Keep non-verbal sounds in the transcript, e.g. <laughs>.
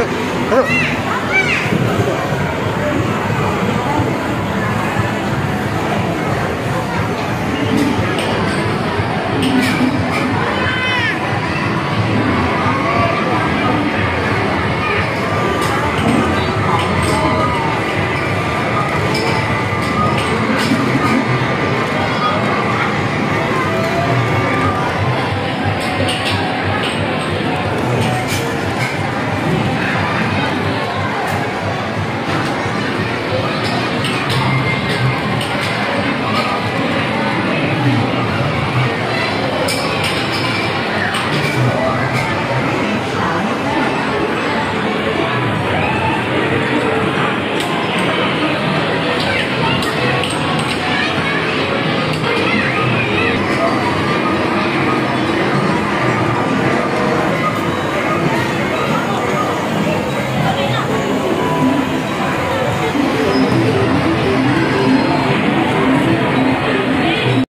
<laughs> Come on.